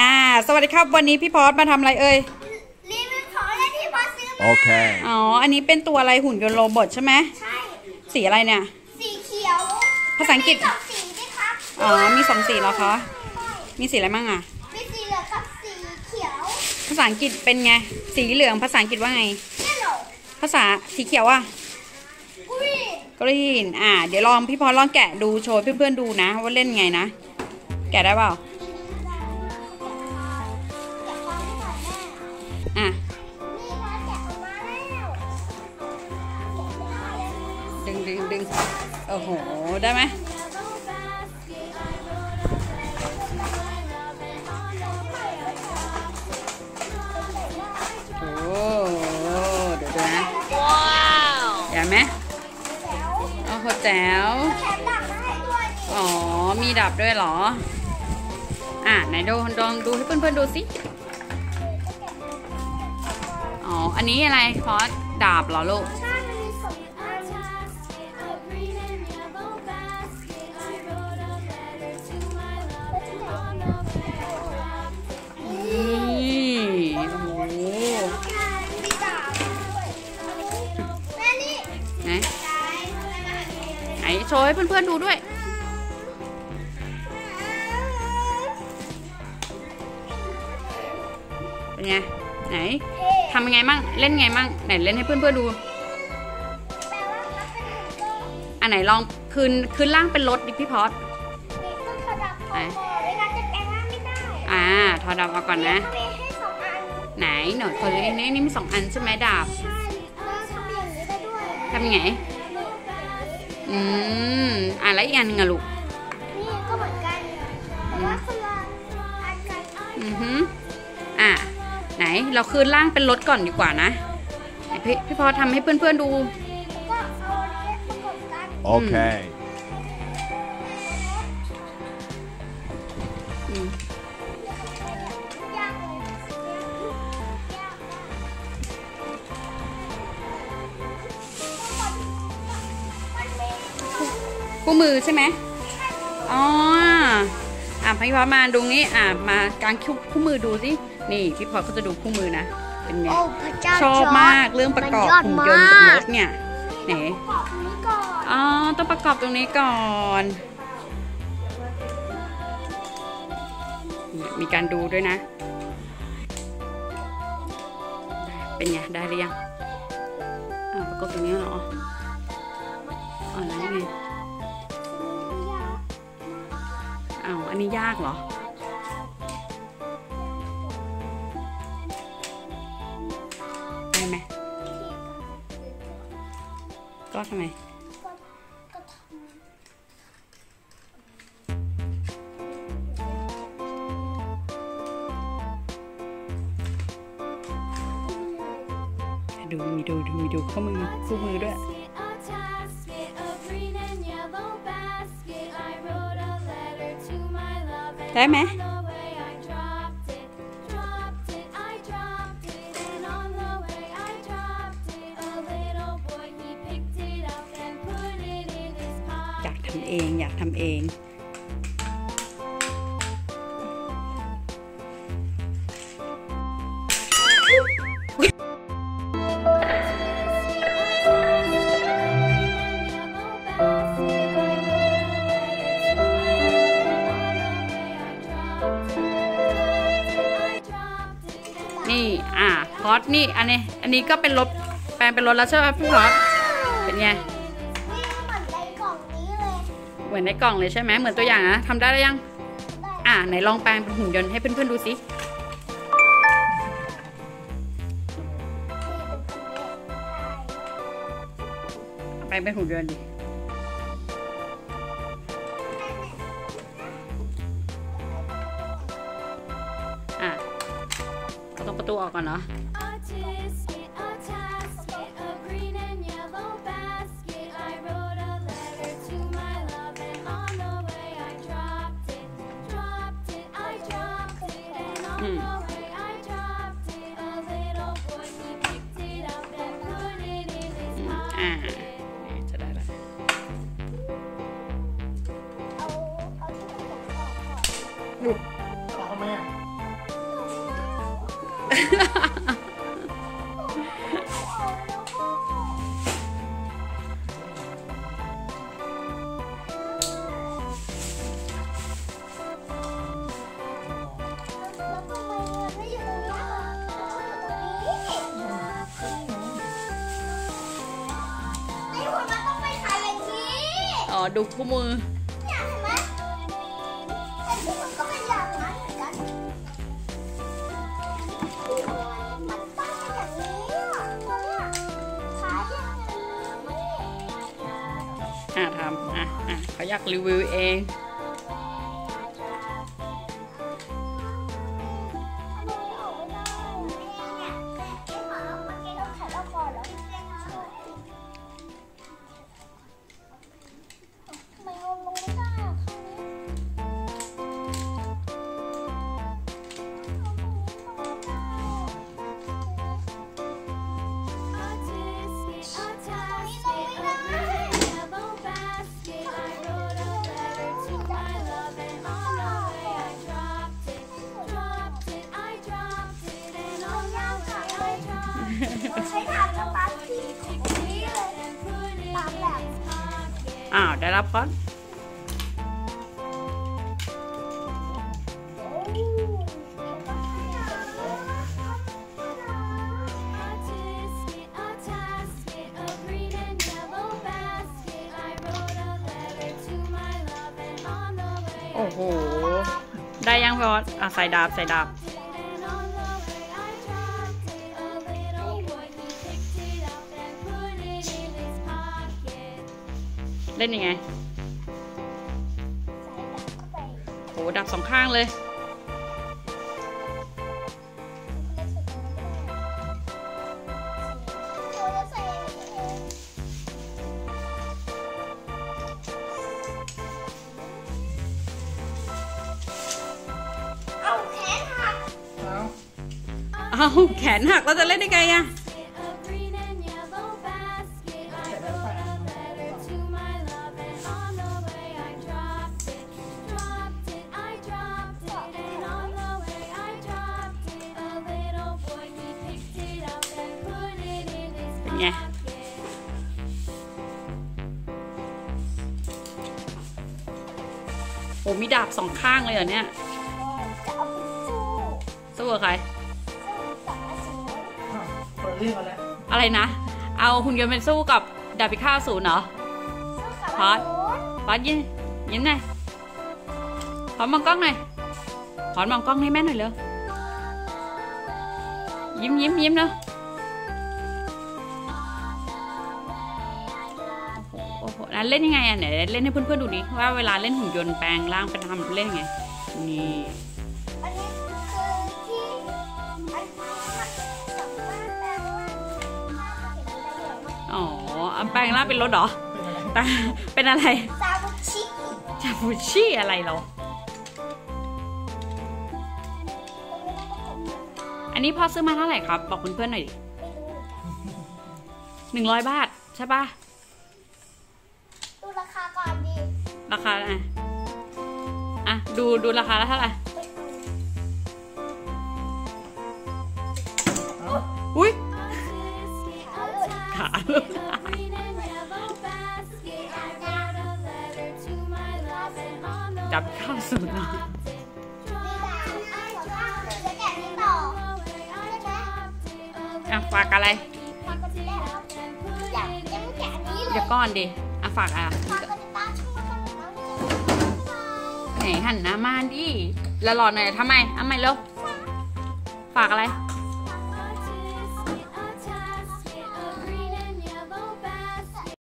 อ่า สวัสดีครับวันนี้พี่พอสมาทำอะไรเอ่ยรีวิวของเล่นที่พอสซื้อมา Okay. อ๋อ อันนี้เป็นตัวอะไรหุ่นยนต์ robot ใช่ไหมใช่ สีอะไรเนี่ย สีเขียว ภาษาอังกฤษมีสองสีด้วยครับ อ๋อ มีสองสีเหรอคะ มีสีอะไรบ้างอะ มีสีเหลืองกับสีเขียว ภาษาอังกฤษเป็นไง สีเหลืองภาษาอังกฤษว่าไง yellow ภาษาสีเขียวอะ green green อ่า เดี๋ยวลองพี่พอสลองแกะดูโชว์เพื่อนๆดูนะ ว่าเล่นไงนะ แกะได้เปล่า อะนี่นะแกะออกมาแล้วดึงดึงดึงโอ้โห ได้ไหมโอ้โหเดี๋ยวดูนะ ว้าวเห็นไหม โอ้โหแจ๋วแถมดักมาให้ด้วยนี่อ๋อ มีดับด้วยเหรอ อะไหนดูลองดูให้เพื่อนๆดูสิ อ๋อ อันนี้อะไรคอสดาบเหรอลูก เพื่อนๆดูด้วย เป็นไง ไหนเท่ทำยังไงมั่ง เล่นไงมั่ง ไหนเล่นให้เพื่อนๆดูแปลว่ามันเป็นหุ่นยนต์อันไหนลองคืนคืนล่างเป็นรถดิพี่พอสมีเครื่องประดับของคอเวลาจะแปลงร่างไม่ได้อ่าทอดาบเอาก่อนนะมีให้สองอันไหนหน่อยคนนี้นี่นี่มีสองอันใช่ไหมดาบใช่แล้วทำอย่างนี้ได้ด้วยทำยังไง อืมอ่าแล้วอีกอันหนึงอะลูก นี่ก็เหมือนกันแต่ว่าคนละอันกันอือฮึอะไหนเราคืนล่างเป็นรถก่อนดีกว่านะไหนพี่พี่พอทำให้เพื่อนๆดูแล้วก็เอาอันนี้ประกบกัน Okay. อื คู่มือใช่ไหมอ๋ออะพี่พอมาดูงี้อะมากางคู่คู่มือดูสินี่พี่พอก็จะดูคู่มือนะเป็นไงโอ้พระเจ้าชอบมากเรื่องประกอบมันยอดหุ่นยนต์กับมารกถเนี่ยไหนประกอบตรงนี้ก่อนอ๋อต้องประกอบตรงนี้ก่อนนี่มีการดูด้วยนะ เป็นไงได้หรือยังอ่าประกอบตรงนี้เหรออ๋อแล้วไง อันนี้ยากเหรอ ได้ไหมก็ทำไมดูมีดูดูมีดูข้อมือคู่มือด้วย ได้ไหมอยากทำเองอยากทำเอง อะพอดนี่อันนี้อันนี้ก็เป็นรถแปลงเป็นรถแล้วใช่ไหมพี่พอดเป็นไงำนี่เหมือนในกล่องนี้เลยเหมือนในกล่องเลยใช่ไหมเหมือนตัวอย่างนะทำได้หรือยังได้อะไหนลองแปลงเป็นหุ่นยนต์ให้เพื่อนๆดูสิแปลงเป็นหุ่นยนต์ดิอะเอาตรงประตูออกก่อนเนาะ Ah. ดูคู่มือเนี่ยเห็นไหมไอ้ที่มันก็เป็นอย่างนั้นเหมือนกันมันต้องเป็นอย่างนี้อะตรงเนี้ยขายอย่างนี้อะทำอะอะเขาอยากรีวิวเอง อ้าวได้รับก่อน Autistic, autistic, a green and yellow basket. I wrote a letter to my love, and on the way โอ้ I โห ได้ยังพี่ออสอะใส่ดาบ ใส่ดาบ เล่นยังไงโหดับสองข้างเลยเอาแขนหักเอาเอาแขนหักแล้วจะเล่นได้ไงอะ in his Yeah. pocket. โอ้มีดาบสองข้างเลยเหรอเนี่ยจะเอาไปสู้สู้กับใครสู้กับอาชีพอ้าวเปิดเรื่องกันแล้วอะไรนะ เอาหุ่นยนต์เป็นสู้กับดาบพิฆาตศูนย์เหรอสู้กับพอดอาวุธพอดยิ้มยิ้มหน่อยพอดมองกล้องหน่อยพอดมองกล้องให้แม่หน่อยเร็วยิ้มยิ้มยิ้มเนาะ เล่นยังไงอะไหนเล่นให้เพื่อนๆดูดิว่าเวลาเล่นหุ่นยนต์แปลงร่างเป็นทำเล่นยังไงนี่อันนี้คือที่อันนี้มันสามารถแปลว่าถ้าเห็นได้เลยอ๋อเอาแปลงร่างเป็นรถเหรอเป็นอะไรแต่เป็นอะไรซาบุชิจาบูชี่อะไรเหรออันนี้พ่อซื้อมาเท่าไหร่ครับ บอกเพื่อนๆหน่อยดิหนึ่งร้อยบาทใช่ปะ ราคาอะอะดูดูราคาแล้วเท่าไหร่เอาอุ้ย Autistic, ขา autistic, a green and yellow basket. I wrote a letter to my love, and on the จับ way เข้าสู่นะ dropped it, มีดาบ dropped it, ไอ้หัวข้างหรือจะแกะนี่ and ต่อ on the way I dropped it, a อะฝากอะไรมันก็จะได้แล้ว and put อยาก it ยัง in ไม่แกะอันนี้เลเดี๋ยยวก่อนดิ อะฝากอะ ไหนหันหน้ามาดิแล้วรอหน่อยทำไมเอาใหม่เร็วฝากอะไร